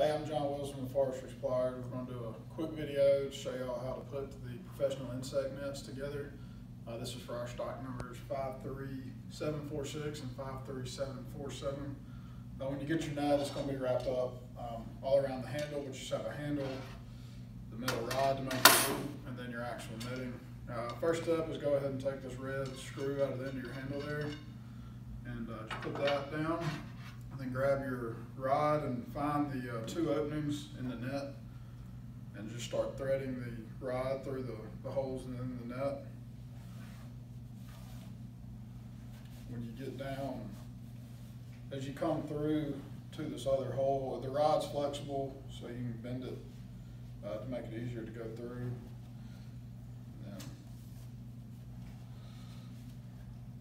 Hey, I'm John Wilson with Forestry Suppliers. We're gonna do a quick video to show y'all how to put the professional insect nets together. Uh, this is for our stock numbers five three seven four six and five three seven four seven. Uh, when you get your net, it's gonna be wrapped up, um, all around the handle, but you just have a handle, the metal rod to make it move, and then your actual netting. Uh, first step is go ahead and take this red screw out of the end of your handle there, and, uh, just put that down. Then grab your rod and find the uh, two openings in the net and just start threading the rod through the, the holes in the net. When you get down, as you come through to this other hole, the rod's flexible, so you can bend it uh, to make it easier to go through. And then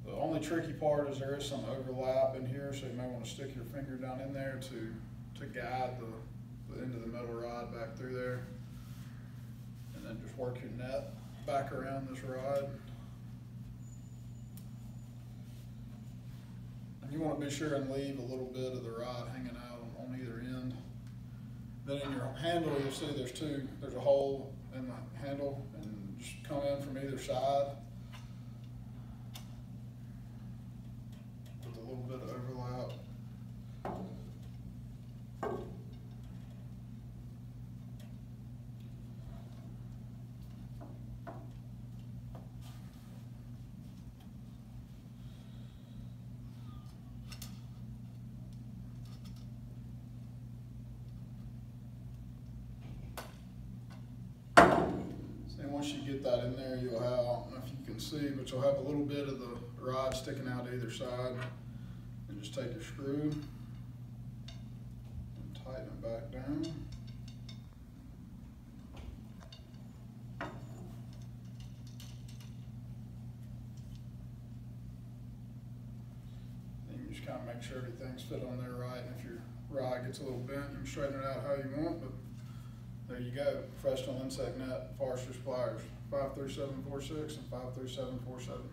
The only tricky part is there is some overlap in here, so you may wanna stick your finger down in there to, to guide the, the end of the metal rod back through there. And then just work your net back around this rod. And you wanna be sure and leave a little bit of the rod hanging out on, on either end. Then in your handle, you'll see there's two, there's a hole in the handle, and just come in from either side. with a little bit of overlap. So then once you get that in there, you'll have, I don't know if you can see, but you'll have a little bit of the rod sticking out either side. And just take your screw and tighten it back down. Then you just kind of make sure everything's fit on there right. And if your rod gets a little bent, you can straighten it out how you want, but there you go, professional insect net, seven four six and five three seven four seven.